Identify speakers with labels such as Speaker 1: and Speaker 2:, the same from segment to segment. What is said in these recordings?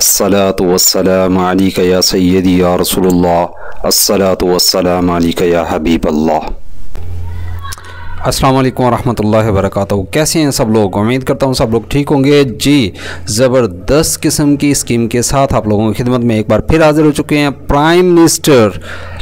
Speaker 1: अस्सलातु वस्सलामु अलैका या सय्यदी या वस्सलामु अलैका या हबीबल्लाह
Speaker 2: अस्सलाम वालेकुम रहमतुल्लाहि व बरकातहू कैसे हैं सब लोग? उम्मीद करता हूँ सब लोग ठीक होंगे। जी, ज़बरदस्त किस्म की स्कीम के साथ आप लोगों की खिदमत में एक बार फिर हाजिर हो चुके हैं। Prime minister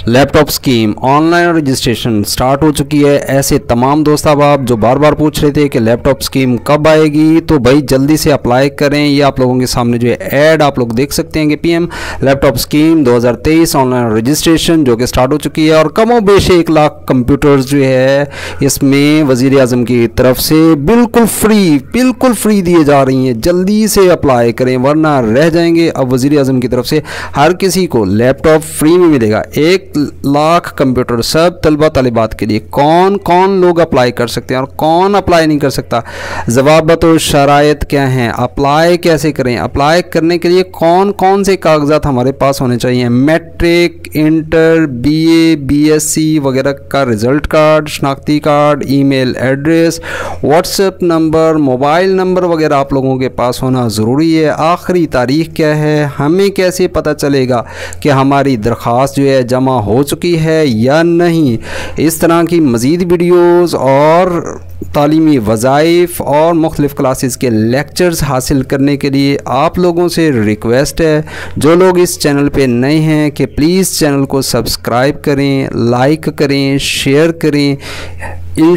Speaker 2: laptop scheme online registration start हो चुकी है। ऐसे तमाम दोस्त आप जो बार बार पूछ रहे थे कि लैपटॉप स्कीम कब आएगी तो भाई जल्दी से अप्लाई करें। ये आप लोगों के सामने जो है ऐड आप लोग देख सकते हैं कि PM laptop scheme 2023 online registration जो कि स्टार्ट हो चुकी है। और कमो बेश एक लाख कंप्यूटर्स जो है, इसमें वज़ीर अजम की तरफ़ से बिल्कुल फ्री बिल्कुल फ्री दिए जा रही हैं। जल्दी से अप्लाई करें, वरना रह जाएँगे अब वज़ीर अजम की तरफ़ से। हर किसी को लैपटॉप फ्री में मिलेगा। एक लाख कंप्यूटर सब तलबा तलबात के लिए। कौन कौन लोग अप्लाई कर सकते हैं और कौन अप्लाई नहीं कर सकता? जवाबत तो शराइत क्या हैं? अप्लाई कैसे करें? अप्लाई करने के लिए कौन कौन से कागजात हमारे पास होने चाहिए? मैट्रिक इंटर बीए बीएससी वगैरह का result card शनाख्ती card email address WhatsApp number mobile number वगैरह आप लोगों के पास होना ज़रूरी है। आखिरी तारीख क्या है? हमें कैसे पता चलेगा कि हमारी दरख्वास्त जो है जमा हो चुकी है या नहीं? इस तरह की मज़ीद वीडियोज़ और तालीमी वज़ाइफ और मुख्तलिफ़ क्लासेस के लेक्चर्स हासिल करने के लिए आप लोगों से रिक्वेस्ट है। जो लोग इस चैनल पे नए हैं कि प्लीज़ चैनल को सब्सक्राइब करें, लाइक करें, शेयर करें। इन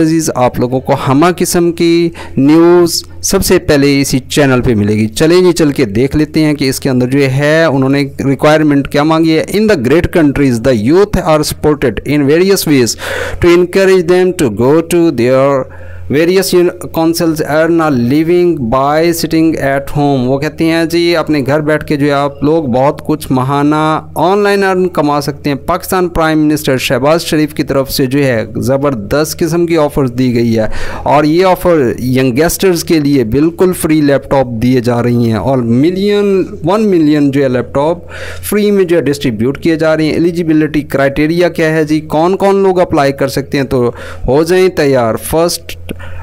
Speaker 2: अज़ीज़, आप लोगों को हम किस्म की न्यूज़ सबसे पहले इसी चैनल पे मिलेगी। चले जी चल के देख लेते हैं कि इसके अंदर जो है, उन्होंने रिक्वायरमेंट क्या मांगी है? In the great countries the youth are supported in various ways to increase them to go to their various councils earn or living by sitting at home वो कहती हैं, जी, अपने घर बैठ के जो है आप लोग बहुत कुछ महाना ऑनलाइन अर्न कमा सकते हैं। पाकिस्तान प्राइम मिनिस्टर शहबाज शरीफ की तरफ़ से जो है ज़बरदस्त किस्म की ऑफ़र्स दी गई है। और ये ऑफ़र यंगस्टर्स के लिए बिल्कुल फ्री लैपटॉप दिए जा रही हैं और मिलियन वन मिलियन जो है लैपटॉप फ्री में जो है डिस्ट्रीब्यूट किए जा रही हैं। एलिजिबिलिटी क्राइटेरिया क्या है? जी कौन कौन लोग अप्लाई कर सकते हैं? तो हो जाएँ तैयार। फ़र्स्ट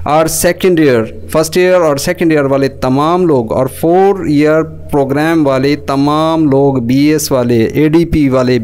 Speaker 2: और सेकेंड ईयर फ़र्स्ट ईयर और सेकेंड ईयर वाले तमाम लोग और फोर ईयर प्रोग्राम वाले तमाम लोग बीएस वाले एडीपी वाले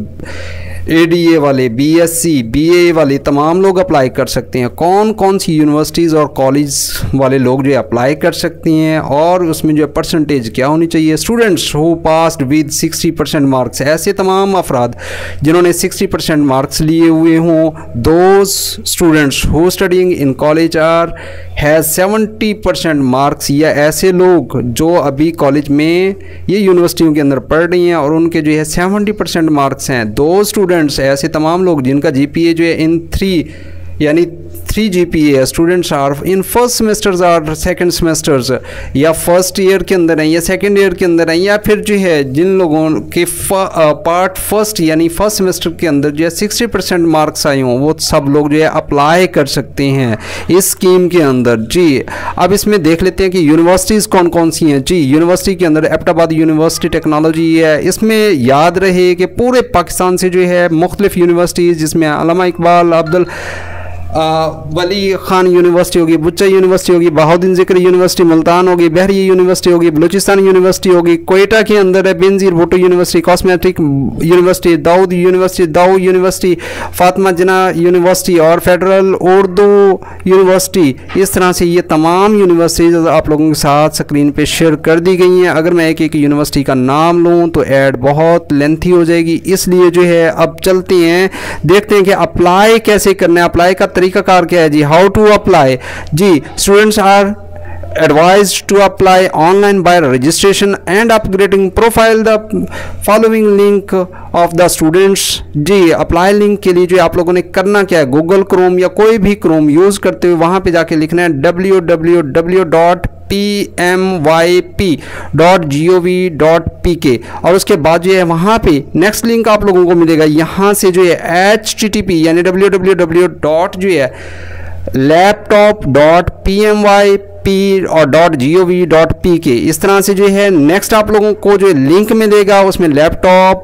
Speaker 2: एडीए वाले बीएससी बीए वाले, तमाम लोग अप्लाई कर सकते हैं। कौन कौन सी यूनिवर्सिटीज़ और कॉलेज वाले लोग जो अप्लाई कर सकती हैं और उसमें जो परसेंटेज क्या होनी चाहिए? Students who passed with 60 percent marks ऐसे तमाम अफराद जिन्होंने 60 परसेंट मार्क्स लिए हुए हों दो students who studying in college or has seventy percent marks या ऐसे लोग जो अभी कॉलेज में ये यूनिवर्सिटियों के अंदर पढ़ रही हैं और उनके जो है सेवेंटी परसेंट मार्क्स हैं दो स्टूडेंट्स ऐसे तमाम लोग जिनका जीपीए जो है इन थ्री यानी three G P A students are in first semesters are second semesters या फ़र्स्ट ईयर के अंदर हैं, या सेकेंड ईयर के अंदर हैं, या फिर जो है, जिन लोगों के पार्ट फ़र्स्ट यानी फ़र्स्ट सेमेस्टर के अंदर जो है सिक्सटी परसेंट मार्क्स आए हों, वो सब लोग जो है अप्लाई कर सकते हैं इस स्कीम के अंदर। जी, अब इसमें देख लेते हैं कि यूनिवर्सिटीज़ कौन कौन सी हैं। जी यूनिवर्सिटी के अंदर एबटाबाद यूनिवर्सिटी टेक्नोलॉजी है। इसमें याद रहे कि पूरे पाकिस्तान से जो है मुख्तलिफ़ यूनिवर्सिटीज़ जिसमें अलामा इकबाल, अब्दुल वली खान यूनिवर्सिटी होगी, बुच्चा यूनिवर्सिटी होगी, बहाउद्दीन ज़िक्र यूनिवर्सिटी मुल्तान होगी बहरी यूनिवर्सिटी होगी, बलूचिस्तान यूनिवर्सिटी होगी, कोयटा के अंदर है Benazir Bhutto university cosmetic university Dawood university Dow university Fatima Jinnah university और फेडरल उर्दू यूनिवर्सिटी इस तरह से ये तमाम यूनिवर्सिटीज़ आप लोगों के साथ स्क्रीन पर शेयर कर दी गई हैं। अगर मैं एक एक यूनिवर्सिटी का नाम लूँ तो एड बहुत लेंथी हो जाएगी। इसलिए जो है, अब चलते हैं, देखते हैं कि अप्लाई कैसे करना है। अप्लाई का तरीकाकार क्या है जी? How to apply ji students are advised to apply online by registration and upgrading profile. The following link of the students, जी अप्लाई लिंक के लिए जो आप लोगों ने करना क्या है गूगल क्रोम या कोई भी क्रोम यूज़ करते हुए वहाँ पे जाके लिखना है W W W dot P M Y P dot G O V dot P K और उसके बाद जो है वहाँ पे नेक्स्ट लिंक आप लोगों को मिलेगा। यहाँ से जो है एच टी टी पी यानी डब्ल्यू डब्ल्यू डब्ल्यू डॉट जो है laptop dot P M Y P और dot G O V dot P K इस तरह से जो है नेक्स्ट आप लोगों को जो लिंक मिलेगा, उसमें लैपटॉप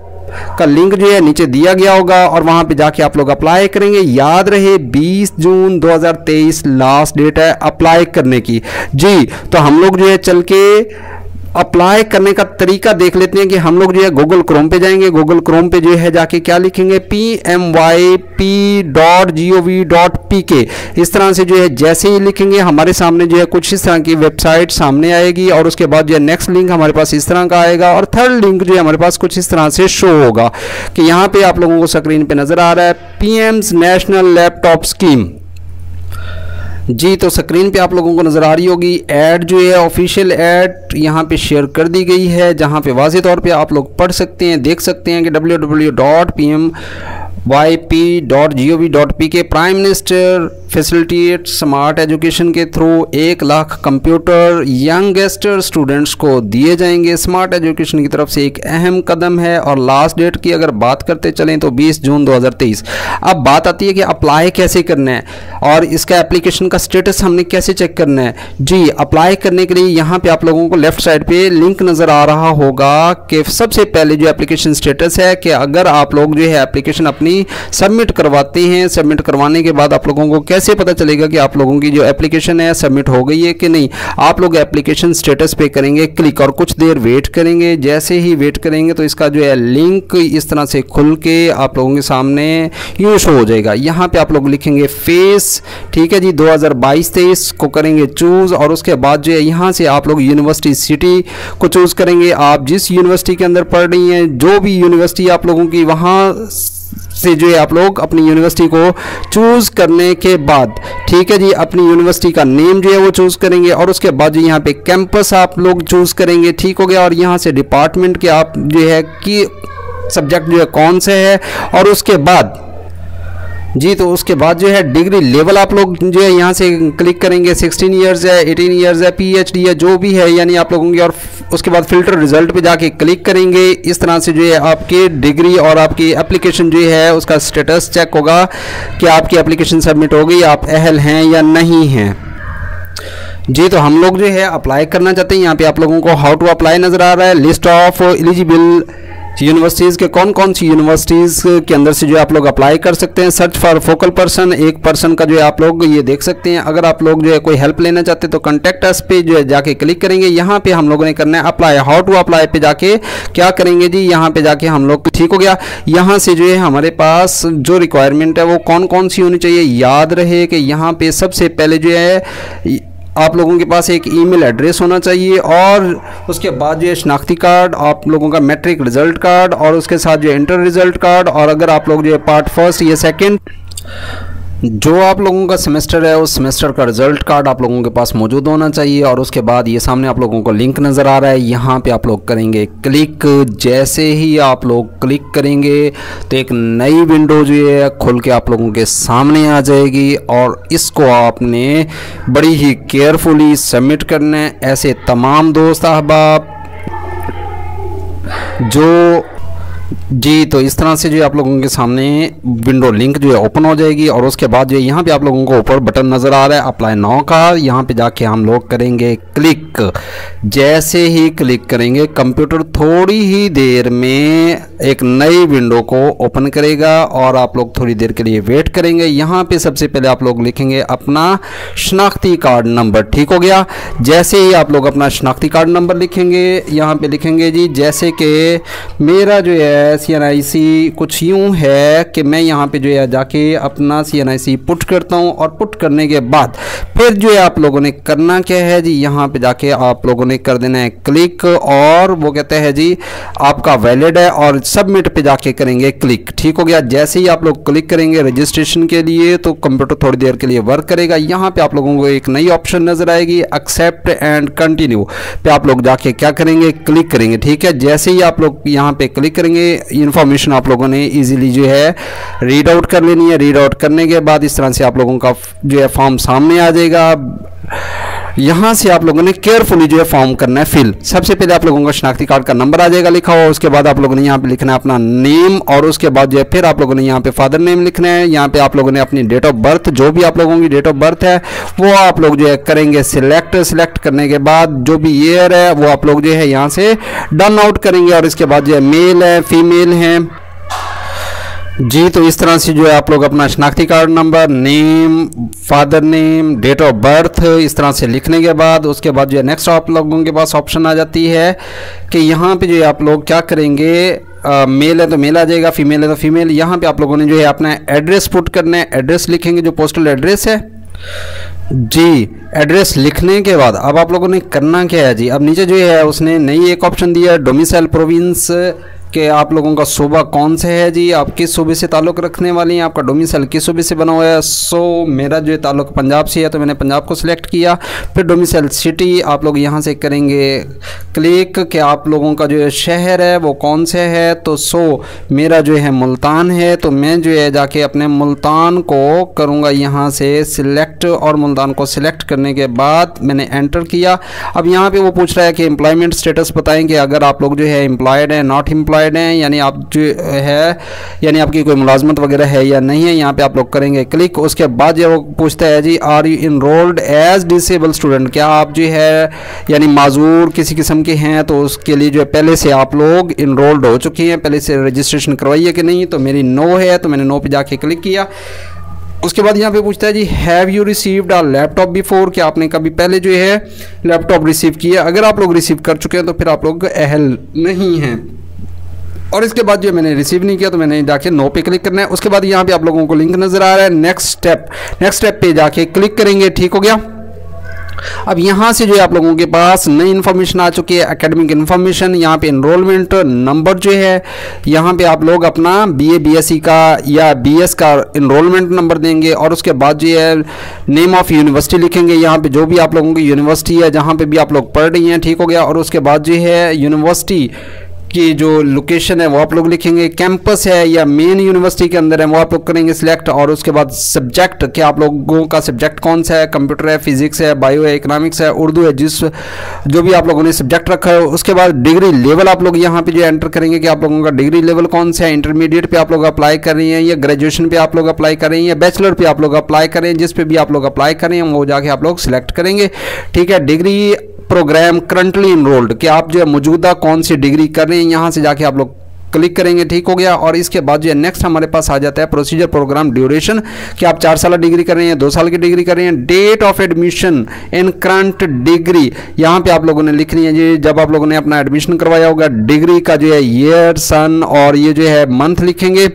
Speaker 2: का लिंक जो है नीचे दिया गया होगा और वहाँ पे जाके आप लोग अप्लाई करेंगे। याद रहे 20 जून 2023 लास्ट डेट है अप्लाई करने की। जी तो हम लोग जो है चल के अप्लाई करने का तरीका देख लेते हैं कि हम लोग जो है गूगल क्रोम पे जाएँगे। गूगल क्रोम पे जो है जाके क्या लिखेंगे? P M Y P dot G O V dot P K इस तरह से जो है जैसे ही लिखेंगे, हमारे सामने जो है कुछ इस तरह की वेबसाइट सामने आएगी और उसके बाद जो है नेक्स्ट लिंक हमारे पास इस तरह का आएगा और थर्ड लिंक जो है हमारे पास कुछ इस तरह से शो होगा। कि यहाँ पर आप लोगों को स्क्रीन पर नज़र आ रहा है पी नेशनल लैपटॉप स्कीम जी तो स्क्रीन पे आप लोगों को नज़र आ रही होगी ऐड जो है ऑफिशियल ऐड यहाँ पे शेयर कर दी गई है, जहाँ पे वाजे तौर पे आप लोग पढ़ सकते हैं, देख सकते हैं कि W W dot P M Y P dot G O V dot P K prime minister facilitate smart education के थ्रू एक लाख कंप्यूटर यंगेस्टर स्टूडेंट्स को दिए जाएँगे स्मार्ट एजुकेशन की तरफ़ से एक अहम कदम है। और लास्ट डेट की अगर बात करते चलें तो 20 जून 2023 अब बात आती है कि अप्लाई कैसे करना है और इसका एप्लीकेशन का स्टेटस हमने कैसे चेक करना है? जी अप्लाई करने के लिए यहाँ पर आप लोगों को लेफ़्ट साइड पर लिंक नज़र आ रहा होगा कि सबसे पहले जो एप्लीकेशन स्टेटस है कि अगर आप लोग जो है एप्लीकेशन अपनी सबमिट करवाते हैं। सबमिट करवाने के बाद आप लोगों को कैसे पता चलेगा कि आप लोगों की जो एप्लीकेशन है सबमिट हो गई है कि नहीं? आप लोग एप्लीकेशन स्टेटस पे करेंगे क्लिक और कुछ देर वेट करेंगे। जैसे ही वेट करेंगे तो इसका जो है लिंक इस तरह से खुल के आप लोगों के सामने यूँ शो हो जाएगा। यहाँ पे आप लोग लिखेंगे फेस ठीक है जी? 2022-23 को करेंगे चूज़ और उसके बाद जो है यहाँ से आप लोग यूनिवर्सिटी सिटी को चूज़ करेंगे। आप जिस यूनिवर्सिटी के अंदर पढ़ रही हैं, जो भी यूनिवर्सिटी आप लोगों की, वहाँ से जो है आप लोग अपनी यूनिवर्सिटी को चूज़ करने के बाद, ठीक है जी, अपनी यूनिवर्सिटी का नेम जो है वो चूज़ करेंगे और उसके बाद जो यहाँ पे कैंपस आप लोग चूज़ करेंगे, ठीक हो गया? और यहाँ से डिपार्टमेंट के आप जो है कि सब्जेक्ट जो है कौन से है? और उसके बाद जी तो उसके बाद जो है डिग्री लेवल आप लोग जो है यहाँ से क्लिक करेंगे। 16 इयर्स है 18 इयर्स है पीएचडी है, जो भी है, यानी आप लोगों की और उसके बाद फ़िल्टर रिज़ल्ट पे जाके क्लिक करेंगे। इस तरह से जो है आपकी डिग्री और आपकी एप्लीकेशन जो है, उसका स्टेटस चेक होगा कि आपकी एप्लीकेशन सबमिट हो गई, आप अहल हैं या नहीं हैं। जी तो हम लोग जो है अप्लाई करना चाहते हैं। यहाँ पे आप लोगों को हाउ टू अप्लाई नज़र आ रहा है। लिस्ट ऑफ़ एलिजिबल यूनिवर्सिटीज़ के कौन कौन सी यूनिवर्सिटीज़ के अंदर से जो आप लोग अप्लाई कर सकते हैं? सर्च फॉर फोकल पर्सन एक पर्सन का जो है आप लोग ये देख सकते हैं। अगर आप लोग जो है कोई हेल्प लेना चाहते हैं तो कॉन्टैक्ट अस पे जो है जाके क्लिक करेंगे। यहाँ पे हम लोगों ने करना है अप्लाई हाउ टू अप्लाई पे जाके क्या करेंगे जी? यहाँ पे जाके हम लोग ठीक हो गया। यहाँ से जो है हमारे पास जो रिक्वायरमेंट है, वो कौन कौन सी होनी चाहिए? याद रहे कि यहाँ पे सबसे पहले जो है आप लोगों के पास एक ईमेल एड्रेस होना चाहिए और उसके बाद जो है शनाख्ती कार्ड, आप लोगों का मैट्रिक रिज़ल्ट कार्ड और उसके साथ जो इंटर रिज़ल्ट कार्ड और अगर आप लोग जो है पार्ट फ़र्स्ट, या सेकंड जो आप लोगों का सेमेस्टर है, उस सेमेस्टर का रिज़ल्ट कार्ड आप लोगों के पास मौजूद होना चाहिए और उसके बाद ये सामने आप लोगों को लिंक नज़र आ रहा है। यहाँ पे आप लोग करेंगे क्लिक जैसे ही आप लोग क्लिक करेंगे तो एक नई विंडो जो है, खुल के आप लोगों के सामने आ जाएगी और इसको आपने बड़ी ही केयरफुली सबमिट करना है। ऐसे तमाम दोस्त अहबाब, जो जी तो इस तरह से जो आप लोगों के सामने विंडो लिंक जो है ओपन हो जाएगी और उसके बाद जो है यहाँ पे आप लोगों को ऊपर बटन नज़र आ रहा है अप्लाई नाउ का। यहाँ पे जाके हम लोग करेंगे क्लिक। जैसे ही क्लिक करेंगे, कंप्यूटर थोड़ी ही देर में एक नई विंडो को ओपन करेगा और आप लोग थोड़ी देर के लिए वेट करेंगे। यहाँ पे सबसे पहले आप लोग लिखेंगे अपना शनाख्ती कार्ड नंबर। ठीक हो गया? जैसे ही आप लोग अपना शनाख्ती कार्ड नंबर लिखेंगे, यहाँ पे लिखेंगे जी, जैसे कि मेरा जो है आई सी कुछ यूँ है कि मैं यहाँ पे जो है जाके अपना सी सी पुट करता हूँ और पुट करने के बाद फिर जो है आप लोगों ने करना क्या है जी? यहाँ पे जाके आप लोगों ने कर देना है क्लिक और वो कहते हैं जी, आपका वैलिड है और सबमिट पे जाके करेंगे क्लिक ठीक हो गया? जैसे ही आप लोग क्लिक करेंगे रजिस्ट्रेशन के लिए तो कंप्यूटर थोड़ी देर के लिए वर्क करेगा। यहाँ पे आप लोगों को एक नई ऑप्शन नज़र आएगी एक्सेप्ट एंड कंटिन्यू पे आप लोग जाके क्या करेंगे? क्लिक करेंगे। ठीक है? जैसे ही आप लोग यहाँ पे क्लिक करेंगे इन्फॉर्मेशन आप लोगों ने इजीली जो है रीड आउट कर लेनी है। रीड आउट करने के बाद इस तरह से आप लोगों का जो है फॉर्म सामने आ जाएगा। यहाँ से आप लोगों ने केयरफुली जो है फॉर्म करना है फिल सबसे पहले आप लोगों का शनाख्ती कार्ड का नंबर आ जाएगा लिखा हुआ, उसके बाद आप लोगों ने यहाँ पे लिखना है अपना नेम और उसके बाद जो है फिर आप लोगों ने यहाँ पे फादर नेम लिखना है, यहाँ पे आप लोगों ने अपनी डेट ऑफ़ बर्थ जो भी आप लोगों की डेट ऑफ़ बर्थ है, वो आप लोग जो है करेंगे सिलेक्ट सिलेक्ट करने के बाद जो भी ईयर है, वो आप लोग जो है यहाँ से डन आउट करेंगे, और इसके बाद जो है मेल है फीमेल है जी तो इस तरह से जो है आप लोग अपना शनाख्ती card number name father name date of birth इस तरह से लिखने के बाद उसके बाद जो है नेक्स्ट आप लोगों के पास ऑप्शन आ जाती है कि यहाँ पे जो है आप लोग क्या करेंगे आ, मेल है तो मेल आ जाएगा फीमेल है तो फीमेल यहाँ पे आप लोगों ने जो है अपना एड्रेस पुट करना है एड्रेस लिखेंगे जो पोस्टल एड्रेस है। जी एड्रेस लिखने के बाद अब आप लोगों ने करना क्या है जी? अब नीचे जो है उसने नई एक ऑप्शन दिया डोमिसाइल प्रोविंस कि आप लोगों का सूबा कौन से है जी? आप किस सूबे से ताल्लुक़ रखने वाली हैं? आपका डोमिसल किस सूबे से बना हुआ है? सो मेरा जो ताल्लुक़ पंजाब से है तो मैंने पंजाब को सिलेक्ट किया। फिर डोमिसल सिटी आप लोग यहाँ से करेंगे क्लिक कि आप लोगों का जो है शहर है, वो कौन से है? तो सो मेरा जो है मुल्तान है तो मैं जो है जाके अपने मुल्तान को करूँगा यहाँ से सिलेक्ट और मुल्तान को सिलेक्ट करने के बाद मैंने एंटर किया। अब यहाँ पर वो पूछ रहा है कि एम्प्लॉयमेंट स्टेटस बताएँ कि अगर आप लोग जो है एम्प्लॉयड हैं नॉट एम्प्लॉयड एम्प्लॉयड हैं, यानी आप जो है, यानी आपकी कोई मुलाजमत वगैरह है या नहीं है, यहाँ पे आप लोग करेंगे क्लिक उसके बाद जो पूछता है जी are you enrolled as disabled student क्या आप जो है, यानी माजूर किसी किस्म के हैं तो उसके लिए जो है, पहले से आप लोग इनरोल्ड हो चुके हैं, पहले से रजिस्ट्रेशन करवाइए कि नहीं तो मेरी नो है तो मैंने नो पे जाके क्लिक किया। उसके बाद यहाँ पे पूछता है जी have you received a laptop before कि आपने कभी पहले जो है लैपटॉप रिसीव किया? अगर आप लोग रिसीव कर चुके हैं तो फिर आप लोग अहल नहीं हैं। और इसके बाद जो मैंने रिसीव नहीं किया तो मैंने जाके नो पे क्लिक करना है। उसके बाद यहाँ पे आप लोगों को लिंक नज़र आ रहा है। नेक्स्ट स्टेप नेक्स्ट स्टेप पे जाके क्लिक करेंगे। ठीक हो गया? अब यहाँ से जो है आप लोगों के पास नई इन्फॉर्मेशन आ चुकी है। एकेडमिक इन्फॉर्मेशन यहाँ पे इनरोलमेंट नंबर जो है, यहाँ पे आप लोग अपना बीए बीएससी का या बीएस का इनरोलमेंट नंबर देंगे। और उसके बाद जो है नेम ऑफ़ यूनिवर्सिटी लिखेंगे। यहाँ पे जो भी आप लोगों की यूनिवर्सिटी है, जहाँ पे भी आप लोग पढ़ रही हैं, ठीक हो गया। और उसके बाद जो है यूनिवर्सिटी की जो लोकेशन है, वो आप लोग लिखेंगे कैंपस है या मेन यूनिवर्सिटी के अंदर है, वो आप लोग करेंगे सिलेक्ट और उसके बाद सब्जेक्ट क्या आप लोगों का सब्जेक्ट कौन सा है? कंप्यूटर है फिजिक्स है बायो है इकोनॉमिक्स है, उर्दू है, जिस जो भी आप लोगों ने सब्जेक्ट रखा है, उसके बाद डिग्री लेवल आप लोग यहाँ पे जो एंटर करेंगे कि आप लोगों का डिग्री लेवल कौन सा है? इंटरमीडिएट पे आप लोग अप्लाई कर रही हैं या ग्रेजुएशन पे आप लोग अप्लाई कर रही हैं या बैचलर पे आप लोग अप्लाई करें जिस पे भी आप लोग अप्लाई करें वो जाके आप लोग सिलेक्ट करेंगे। ठीक है डिग्री प्रोग्राम करंटली इनरोल्ड कि आप जो है मौजूदा कौन सी डिग्री कर रहे हैं, यहाँ से जाके आप लोग क्लिक करेंगे, ठीक हो गया? और इसके बाद जो है नेक्स्ट हमारे पास आ जाता है प्रोसीजर प्रोग्राम ड्यूरेशन कि आप चार साल डिग्री कर रहे हैं, दो साल की डिग्री कर रहे हैं date of admission in current degree यहाँ पे आप लोगों ने लिखनी है जी, जब आप लोगों ने अपना एडमिशन करवाया होगा डिग्री का जो है ईयर सन और ये जो है मंथ लिखेंगे।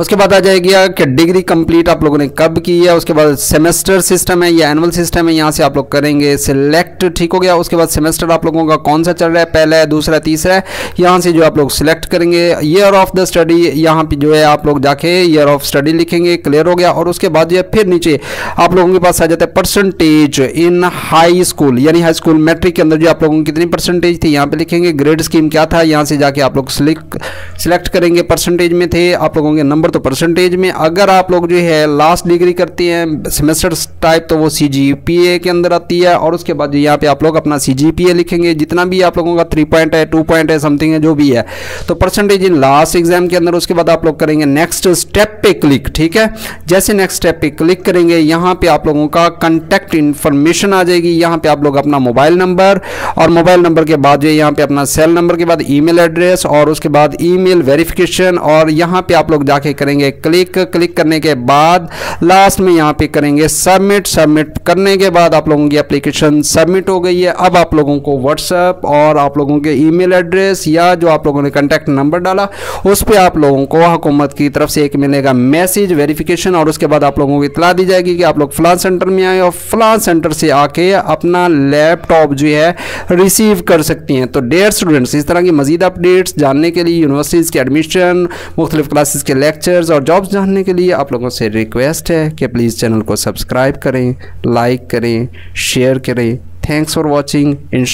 Speaker 2: उसके बाद आ जाएगी कि डिग्री कंप्लीट आप लोगों ने कब की है, उसके बाद सेमेस्टर सिस्टम है, या एनुअल सिस्टम है, यहाँ से आप लोग करेंगे सिलेक्ट ठीक हो गया, उसके बाद सेमेस्टर आप लोगों का कौन सा चल रहा है, पहला है, दूसरा तीसरा है, यहाँ से जो आप लोग सिलेक्ट करेंगे ईयर ऑफ़ द स्टडी यहाँ पे जो है आप लोग जाके ईयर ऑफ़ स्टडी लिखेंगे क्लियर हो गया, और उसके बाद जो है फिर नीचे आप लोगों के पास आ जाता है परसेंटेज इन हाई स्कूल यानी हाई स्कूल मैट्रिक के अंदर जो आप लोगों की कितनी परसेंटेज थी, यहाँ पे लिखेंगे ग्रेड स्कीम क्या था, यहाँ से जाके आप लोग सिलेक्ट करेंगे परसेंटेज में थे, आप लोगों के देंगे नंबर तो परसेंटेज में अगर आप लोग जो है लास्ट डिग्री करती हैं सेमेस्टर टाइप तो वो सीजीपीए के अंदर आती है और उसके बाद यहाँ पे आप लोग अपना सीजीपीए लिखेंगे। जितना भी आप लोगों का थ्री पॉइंट है टू पॉइंट है समथिंग है, जो भी है। तो परसेंटेज इन लास्ट एग्ज़ाम के अंदर उसके बाद आप लोग करेंगे। नेक्स्ट स्टेप पे क्लिक ठीक है? जैसे नेक्स्ट स्टेप पे क्लिक करेंगे, यहाँ पे आप लोगों का कंटेक्ट इन्फॉर्मेशन आ जाएगी। यहाँ पे आप लोग अपना मोबाइल नंबर और मोबाइल नंबर के बाद जो यहाँ पे अपना सेल नंबर के बाद ईमेल एड्रेस और उसके बाद ईमेल वेरिफिकेशन और यहाँ पे आप लोग जाके करेंगे। क्लिक क्लिक करने के बाद लास्ट में यहाँ पे करेंगे सबमिट सबमिट करने के बाद आप लोगों की एप्लीकेशन सबमिट हो गई है। अब आप लोगों को व्हाट्सएप और आप लोगों के ईमेल एड्रेस या जो आप लोगों ने कॉन्टैक्ट नंबर डाला, उस पर आप लोगों को हुकूमत की तरफ़ से एक मिलेगा मैसेज वेरिफिकेशन और उसके बाद आप लोगों को इतला दी जाएगी कि आप लोग फलां सेंटर में आए और फलां सेंटर से आके अपना लैपटॉप जो है रिसीव कर सकती हैं। तो डेयर स्टूडेंट्स इस तरह की मजीद अपडेट्स जानने के लिए यूनिवर्सिटीज़ के एडमिशन मुख्तलिफ़ क्लासेस के लेक्चर्स और जॉब्स जानने के लिए आप लोगों से रिक्वेस्ट है कि प्लीज़ चैनल को सब्सक्राइब करें लाइक करें शेयर करें। Thanks for watching in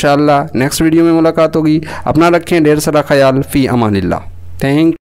Speaker 2: next video में मुलाकात होगी। अपना रखें। ढेर सारा ख्याल। फ़ी अमान थैंक